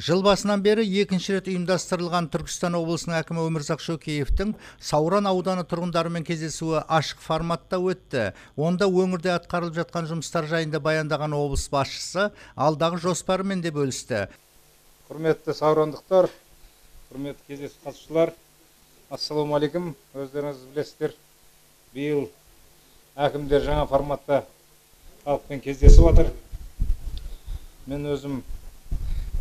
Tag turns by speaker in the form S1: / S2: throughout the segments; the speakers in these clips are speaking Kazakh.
S1: Жыл басынан бері екінші рет ұйымдастырылған Түркістан облысының әкімі Өмірзақ Шөкеевтің Сауран ауданы тұрғындарымен кездесуі ашық форматта өтті. Онда өңірде атқарылып жатқан жұмыстар жайында баяндаған облыс басшысы алдағы жоспарымен де бөлісті.
S2: құрметті саурандықтар құрметті кездесу қатысушылар ассалаумағалейкум өздеріңіз білесіздер биыл әкімдер жаңа форматта халықпен кездесіп жатыр мен өзім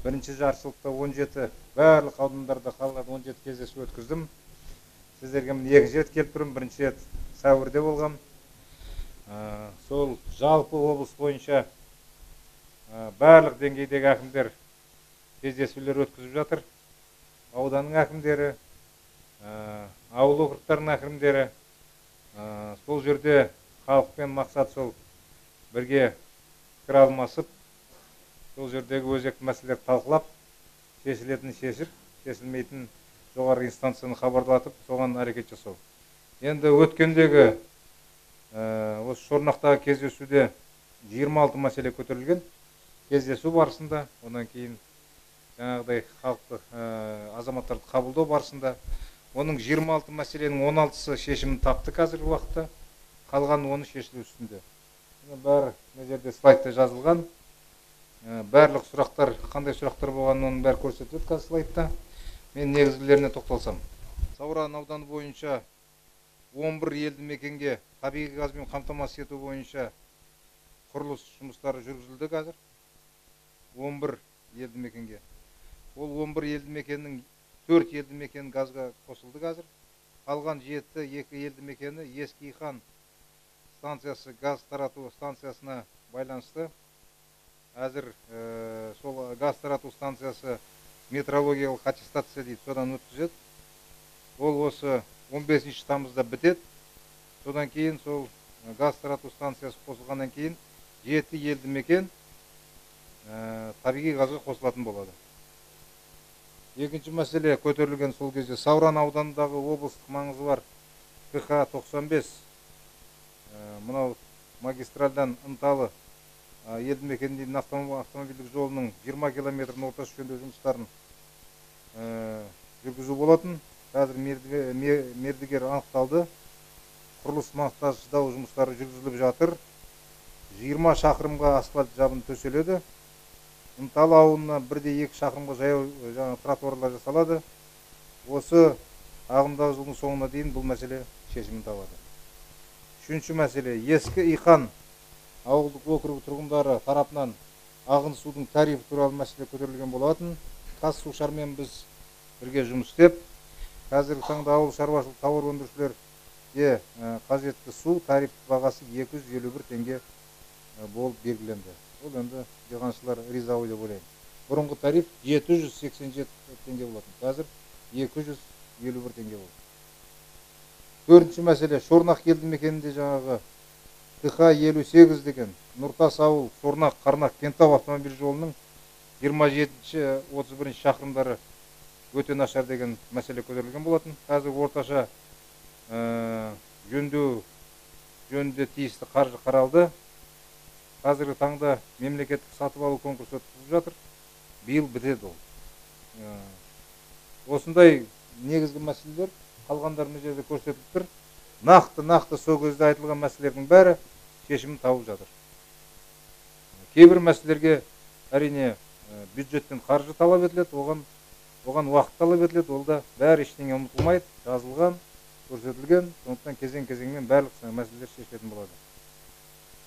S2: бірінші жартыжылдықта 17 барлық аудандарда қалаларда 17 кездесу өткіздім. Сіздерге міне екінші рет келіп тұрмын. Бірінші рет сәуірде болғам Ә, сол жалпы облыс бойынша ә, барлық деңгейдегі әкімдер кездесулер өткізіп жатыр. Ауданның әкімдері ә, ауыл округтарының әкімдері ә, сол жерде халықпен мақсат сол бірге пікір алмасып сол жердегі өзекті мәселелерді талқылап шешілетінін шешіп шешілмейтін жоғарғы инстанцияны хабарлатып соған әрекет жасау. Енді өткендегі ә, осы шорнақтағы кездесуде 26 мәселе көтерілген. Кездесу барысында одан кейін жаңағыдай халықты ә, азаматтарды қабылдау барысында оның 26 мәселенің 16-сы шешімін тапты қазіргі уақытта. Қалған оны шешілу үстінде. Бәрі мына жерде слайдта жазылған. Барлық сұрақтар қандай сұрақтар болғанын оның бәрі көрсетіледі қазір слайдта. Мен негізгілеріне тоқталсам. Сауран ауданы бойынша 11 елді мекенге табиғи газбен қамтамасыз ету бойынша құрылыс жұмыстары жүргізілді қазір. 11 елді мекенге. Ол 11 елді мекеннің 4 елді мекен газға қосылды қазір. Қалған 7 екі елді мекені ескі станциясы газ тарату станциясына байланысты. Әзір ә, сол газ тарату станциясы метрологиялық аттестация дейді содан өткізеді. Ол осы 15 тамызда бітеді. Содан кейін сол газ тарату станциясы қосылғаннан кейін жеті елді мекен ә, табиғи газға қосылатын болады. Екінші мәселе көтерілген сол кезде сауран ауданындағы облыстық маңызы бар. Кх 95 ә, мынау магистральдан ынталы елді мекен дейін автомобильдік жолының 20 километрін орташа жөндеу жұмыстарын жүргізу болатын. Қазір мердігер анықталды. Құрылыс монтаждау жұмыстары жүргізіліп жатыр. 20 шақырымға асфальт жабын төселеді. Ынталы ауылына бірде екі шақырымға жаяу жаңа тротуарлар жасалады. Осы ағымдағы жылдың соңына дейін бұл мәселе шешімін табады. Үшінші мәселе ескі иқан ауылдық округ тұрғындары тарапынан ағын судың тарифі туралы мәселе көтерілген болатын. Қазсушармен біз бірге жұмыс істеп қазіргі таңда ауыл шаруашылық тауар өндірушілерге қажетті су тариф бағасы 251 теңге болып белгіленді. Ол енді диқаншылар риза деп ойлаймын. Бұрынғы тариф 787 теңге болатын. Қазір 251 теңге болды. Төртінші мәселе шорнақ елді мекенінде жаңағы тх елу сегіз деген нұртас ауыл сорнақ қарнақ кентау автомобиль жолының жиырма жетінші отыз бірінші шақырымдары өте нашар деген мәселе көтерілген болатын. Қазір орташа жөндеу жөнінде тиісті қаржы қаралды. Қазіргі таңда мемлекеттік сатып алу конкурсы өткізіліп жатыр. Биыл бітеді ол. Осындай негізгі мәселелер қалғандары мына жерде көрсетіліп тұр. Нақты нақты сол кезде айтылған мәселелердің бәрі шешімін тауып жатыр. Кейбір мәселелерге әрине бюджеттен қаржы талап етіледі оған оған уақыт талап етіледі ол да бәрі ештеңе ұмытылмайды жазылған көрсетілген сондықтан кезең кезеңмен барлық мәселелер шешілетін болады.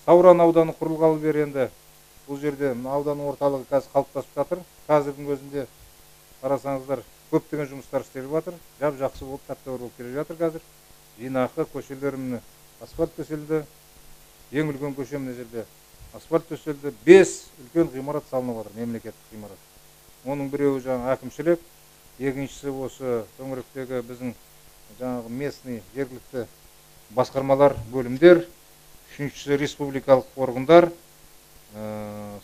S2: Сауран ауданы құрылғалы бері енді бұл жерде мына ауданның орталығы қазір қалыптасып жатыр. Қазірдің өзінде қарасаңыздар көптеген жұмыстар істеліп жатыр. Жап жақсы болып тәп болып келе жатыр қазір. Жинақы көшелер асфальт төселді. Ең үлкен көше мына жерде асфальт төселді бес үлкен ғимарат салынып жатыр мемлекеттік ғимарат. Оның біреуі жаңағы әкімшілік екіншісі осы төңіректегі біздің жаңағы местный жергілікті басқармалар бөлімдер үшіншісі республикалық органдар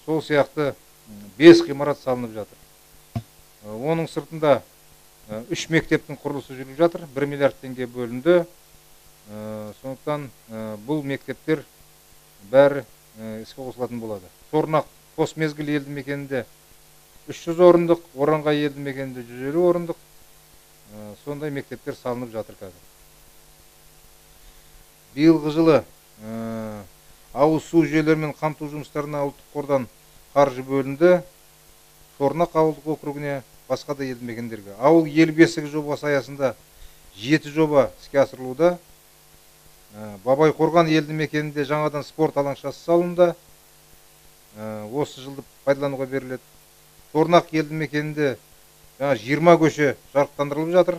S2: сол сияқты бес ғимарат салынып жатыр. Оның сыртында үш мектептің құрылысы жүріп жатыр бір миллиард теңге бөлінді. Сондықтан бұл мектептер бәрі іске қосылатын болады. Сорнақ қос мезгіл елді мекенінде үш жүз орындық оранғай елді мекенінде жүз елу орындық сондай мектептер салынып жатыр қазір. Биылғы жылы ауыз су жүйелерімен қамту жұмыстарына ұлттық қордан қаржы бөлінді. Шорнақ ауылдық округіне басқа да елді мекендерге. Ауыл ел бесігі жобасы аясында жеті жоба іске асырылуда. Бабайқорған елді мекенінде жаңадан спорт алаңшасы салынуда Э, осы жылды пайдалануға беріледі. Шорнақ елді мекенінде жаңа жиырма көше жарықтандырылып жатыр.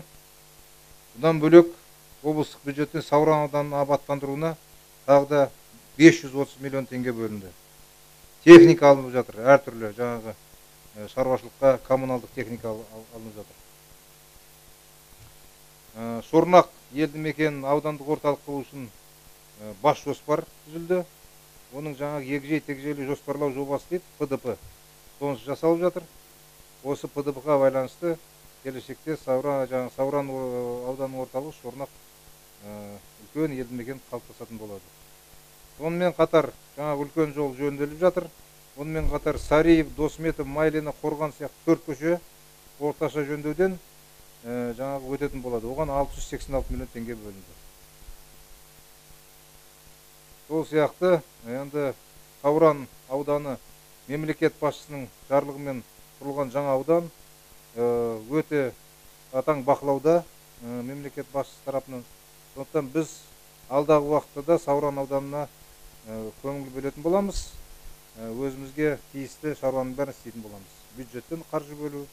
S2: Бұдан бөлек облыстық бюджеттен сауран абаттандыруына тағы да 530 миллион теңге бөлінді. Техника алынып жатыр. Әртүрлі жаңағы э, шаруашылыққа коммуналдық техника ал- ал- алынып жатыр. Шорнақ елді мекенін аудандық орталық қылу үшін э, бас жоспар түзілді. Оның жаңағы егжей тегжейлі жоспарлау жобасы дейді пдп сонысы жасалып жатыр. Осы пдп ға байланысты келешекте сауран жаңағы сауран о- ауданының орталығы шорнақ э, үлкен елді мекен қалыптасатын болады. Сонымен қатар жаңағы үлкен жол жөнделіп жатыр. Онымен қатар сариев досметов майлина қорған сияқты төрт көше орташа жөндеуден э, жаңағы өтетін болады. Оған 686 миллион теңге бөлінді. Сол сияқты енді сауран ауданы мемлекет басшысының жарлығымен құрылған жаңа аудан э, өте қатаң бақылауда э, мемлекет басшысы тарапынан. Сондықтан біз алдағы уақытта да сауран ауданына э, көңіл бөлетін боламыз. Э, өзімізге тиісті шаруаның бәрін істейтін боламыз. Бюджеттен қаржы бөлу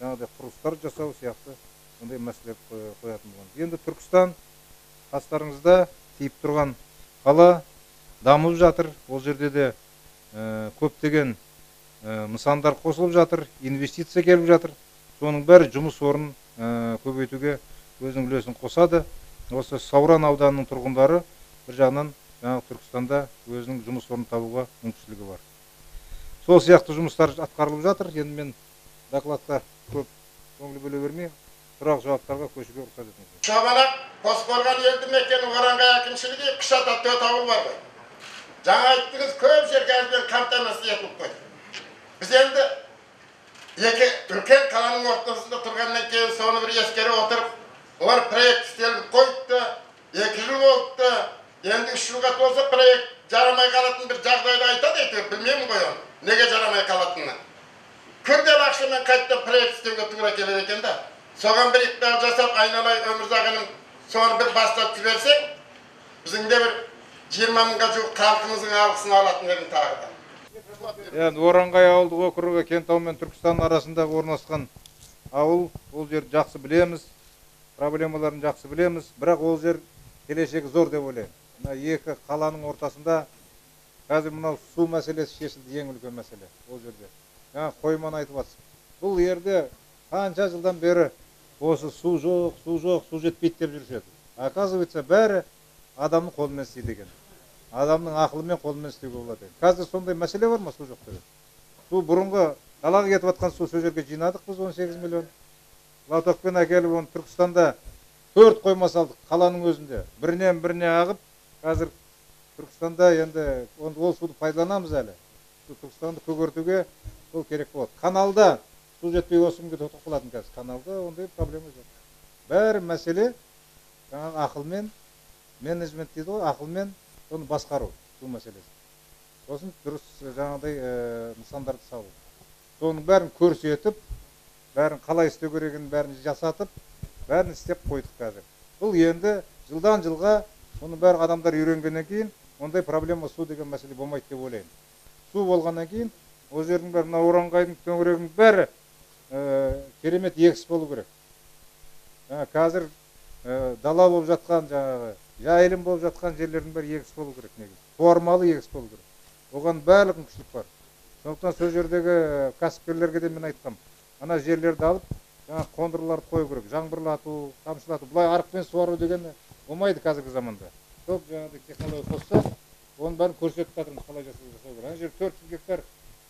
S2: жаңағыдай құрылыстар жасау сияқты сондай мәселелер қоя- қоятын боламыз. Енді түркістан қастарыңызда тиіп тұрған қала дамып жатыр. Ол жерде де э, көптеген э, нысандар қосылып жатыр инвестиция келіп жатыр. Соның бәрі жұмыс орнын э, көбейтуге өзінің үлесін қосады. Осы сауран ауданының тұрғындары бір жағынан жаңағы түркістанда өзінің жұмыс орнын табуға мүмкіншілігі бар. Сол сияқты жұмыстар атқарылып жатыр. Енді мен докладқа көп көңіл бөле бермей сұрақ жауаптарға көшуге рұқсат
S3: шабанақ қосқорған елді мекені оранғай әкімшілігі үш ата төрт ауыл бар ғой. Жаңа айттыңыз көп жер газбен қамтамасыз етіліп қойды біз енді екі үлкен қаланың ортасында тұрғаннан кейін соны бір ескере отырып олар проект істеліп қойыпты екі жыл болыпты. Енді үш жылға толса проект жарамай қалатын бір жағдайды айтады әйтеуір білмеймін ғой оны. Неге жарамай қалатынын. Күрделі ақшамен қайтадан проект істеуге тура келеді екен да соған бір ықпал жасап айналай өмірзақ інім соны бір бастап жіберсең біздің де бір жиырма мыңға жуық халқымыздың алғысын алатын едім тағы да
S2: енді оранғай ауылдық округі кентау мен түркістан арасында орналасқан ауыл ол жерді жақсы білеміз проблемаларын жақсы білеміз бірақ ол жер келешегі зор деп ойлаймын. Мына екі қаланың ортасында қазір мынау су мәселесі шешілді ең үлкен мәселе ол жерде. Жаңа қойманы айтып жатсыз бұл жерде қанша жылдан бері осы су жоқ су жоқ су жетпейді деп жүруші еді. Оказывается бәрі адамның қолымен істейді екен. Адамның ақылымен қолымен істеуге болады екен. Қазір сондай мәселе бар ма су жоқ деген? Су бұрынғы далаға кетіп жатқан су сол жерге жинадық біз 18 миллион. Лотокпен әкеліп оны түркістанда төрт қойма салдық қаланың өзінде. Бірінен біріне ағып қазір түркістанда енді ол суды пайдаланамыз әлі. Түркістанды көгертуге сол керек болады. Каналда су жетпей осы күнге тоқтап қалатын қазір каналда ондай проблема жоқ. Бәрі мәселе жаңағы ақылмен менеджмент дейді ғой ақылмен соны басқару су мәселесі. Сосын дұрыс жаңағыдай ә, нысандарды салу. Соның бәрін көрсетіп бәрін қалай істеу керегін бәрін жасатып бәрін істеп қойдық қазір. Бұл енді жылдан жылға соның бәрі адамдар үйренгеннен кейін ондай проблема су деген мәселе болмайды деп ойлаймын. Су болғаннан кейін ол жердің бәрі мына оранғайдың төңірегінің бәрі керемет егіс болу керек. Қазір дала болып жатқан жаңағы жайылым болып жатқан жерлердің бәрі егіс болу керек негізі суармалы егіс болу керек. Оған барлық мүмкіншілік бар. Сондықтан сол жердегі кәсіпкерлерге де мен айтқам ана жерлерді алып жаңағы қондырғыларды қою керек. Жаңбырлату тамшылату былай арықпен суару деген болмайды қазіргі заманда. Көп жаңағыдай технология қосса оның бәрін көрсетіп жатырмыз қалай жасау керек. Ана жер төрт жүз гектар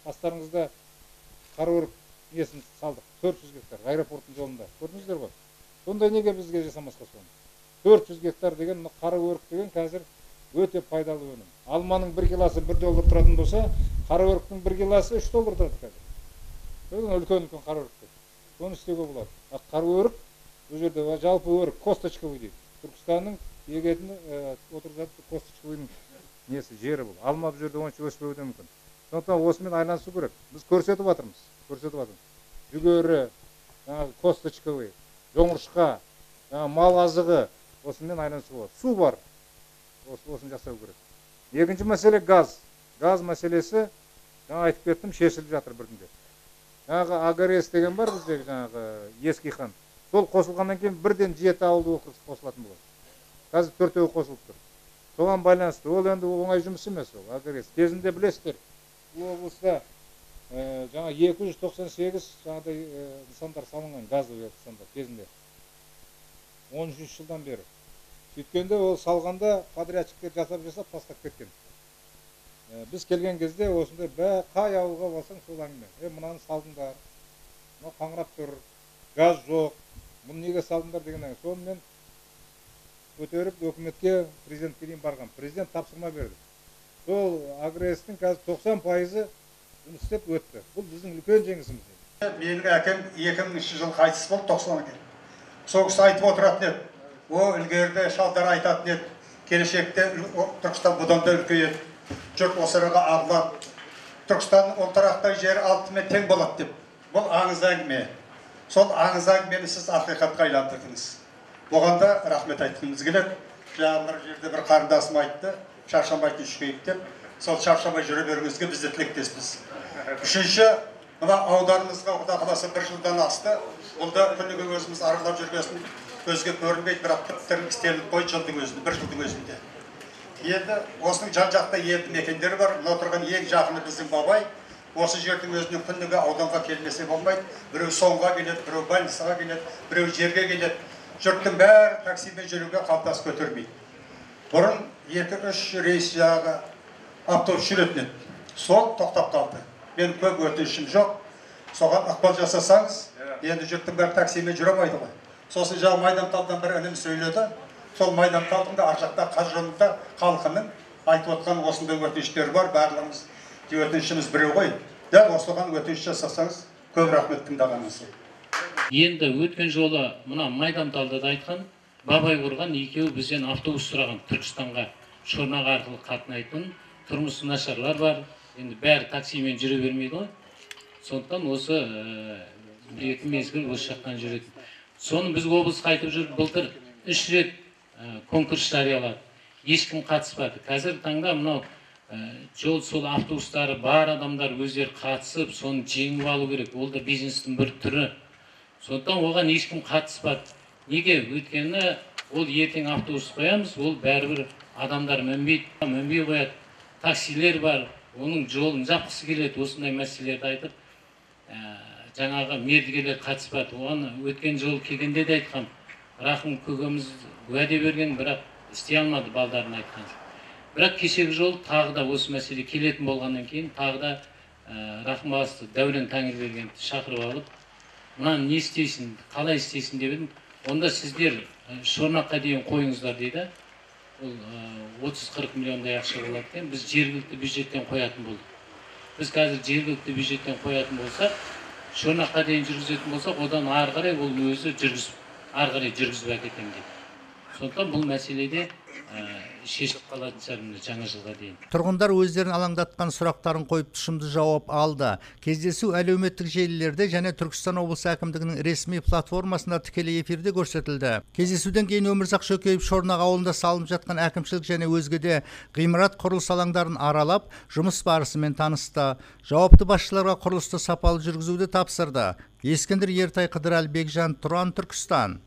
S2: қастарыңызда қараөрік несін салдық. Төрт жүз гектар. Аэропорттың жолында. Көрдіңіздер ғой? Сондай неге бізге жасамасқа соны? Төрт жүз гектар деген мына қара өрік деген қазір өте пайдалы өнім. Алманың бір килосы бір доллар тұратын болса қара өріктің бір килосы үш доллар тұрады қазір. Үлкен үлкен қара өріктер соны істеуге болады. А қара өрік бұл жерде жалпы өрік косточковый дейді. Түркістанның егетін отырып жатқан косточковыйның несі жері бұл. Алма бұл жерде онша өспеуі де мүмкін. Сондықтан осымен айналысу керек. Біз көрсетіп жатырмыз көрсетіп жатырмыз жүгері жаңағы косточковый жоңышқа жаңағы мал азығы осымен айналысуға болады. Су бар. Осы осыны жасау керек. Екінші мәселе газ. Газ мәселесі жаңа айтып кеттім шешіліп жатыр біртіндеп жаңағы агрс деген бар біздегі жаңағы ескі хан. Сол қосылғаннан кейін бірден жеті ауылды округ қосылатын болады. Қазір төртеуі қосылып тұр. Соған байланысты ол енді оңай жұмыс емес ол агрс кезінде білесіздер облыста ә, жаңа екі жүз тоқсан сегіз жаңағыдай ә, нысандар салынған газовый нысандар кезінде. он үшінші жылдан бері. Сөйткенде ол салғанда подрядчиктер жасап жасап тастап кеткен. Ә, біз келген кезде осындай бә қай ауылға барсаң сол әңгіме. Е мынаны салдыңдар мынау қаңырап тұр газ жоқ мұны неге салдыңдар деген әңгіме. Соны мен көтеріп өкіметке президентке дейін барған. Президент тапсырма берді. Сол агрс-тің қазір тоқсан пайызы жұмыс істеп өтті бұл біздің үлкен жеңісіміз
S4: менің әкем 2000 жылы қайтыс болды тоқсан сол кісі айтып отыратын еді о ілгеріде шалдар айтатын еді келешекте түркістан бұдан да үлкейеді жұрт осы араға ағылады түркістанның ұлтырақтай жері алтынмен тең болады деп бұл аңыз әңгіме сол аңыз әңгімені сіз ақиқатқа айландырдыңыз бұған да рахмет айтқымыз келеді жаңа бір жерде бір қарындасым айтты шаршамайтын шүкейік деп сол шаршамай жүре беруіңізге біз де тілектеспіз үшінші мына ауданымызға құда қаласа бір жылдан асты бұл да күніге өзіміз аралап жүргесін көзге көрінбейді бірақ бітіріп істелініп қойды жылдың өзінде бір жылдың өзінде енді осының жан жақта елді мекендер бар мына тұрған ең жақыны біздің бабай осы жердің өзіне күніге ауданға келмесе болмайды біреу соңға келеді біреу больницаға келеді біреу жерге келеді жұрттың бәрі таксимен жүруге қалтасы көтермейді бұрын екі үш рейс жаңағы автобус жүретін еді сол тоқтап қалды мен көп өтінішім жоқ соған ықпал жасасаңыз енді жұрттың бәрі таксимен жүре алмайды ғой сосын жаңағы майданталдан бір інім сөйледі сол майданталдың да ар жақта қазжонда халқының айтып отқан осындай өтініштері бар барлығымыз өтінішіміз біреу ғой дәл осыған өтініш жасасаңыз көп рахмет тыңдағаныңызға
S5: енді өткен жолы мына майданталда да айтқан бабай құрған екеуі бізден автобус сұраған түркістанға шорнақ арқылы қатынайтын. Тұрмысы нашарлар бар. Енді бәрі таксимен жүре бермейді ғой. Сондықтан осы ә, екі мезгіл осы жақтан жүретін. Соны біз облысқа айтып жүріп былтыр үш рет ә, конкурс жариялады ешкім қатыспады. Қазіргі таңда мынау ә, жол сол автобустары бар адамдар өздері қатысып соны жеңіп алу керек. Ол да бизнестің бір түрі. Сондықтан оған ешкім қатыспады. Неге? Өйткені ол ертең автобус қоямыз ол бәрібір адамдар мінбейді мінбей қояды. Таксилер бар оның жолын жапқысы келеді осындай мәселелерді айтып ә, жаңағы мердігерлер қатыспады. Оған өткен жолы келгенде де айтқам рахым көкеміз уәде берген бірақ істей алмады балдарын айтқан бірақ кешегі жолы тағы да осы мәселе келетін болғаннан кейін тағы да ә, рахым ағасы дәурен тәңірбергеновті шақырып алып мынаны не істейсің қалай істейсің? деп едім. Онда сіздер ә, шорнаққа дейін қойыңыздар дейді. Ол отыз қырық миллиондай ақша болады екен. Біз жергілікті бюджеттен қоятын болдық. Біз қазір жергілікті бюджеттен қоятын болсақ шорнаққа дейін жүргізетін болсақ одан ары қарай ол өзі жүргізіп ары қарай жүргізіп әкетемін дейді. Сондықтан бұл мәселеде ә, шешіліп қалатын шығар жаңа жылға дейін.
S1: Тұрғындар өздерін алаңдатқан сұрақтарын қойып тұшымды жауап алды. Кездесу әлеуметтік желілерде және түркістан облысы әкімдігінің ресми платформасында тікелей эфирде көрсетілді. Кездесуден кейін өмірзақ шөкеев шорнақ ауылында салынып жатқан әкімшілік және өзге де ғимарат құрылыс алаңдарын аралап жұмыс барысымен танысты. Жауапты басшыларға құрылысты сапалы жүргізуді тапсырды. Ескендір ертай қыдырәлі бекжан тұран түркістан.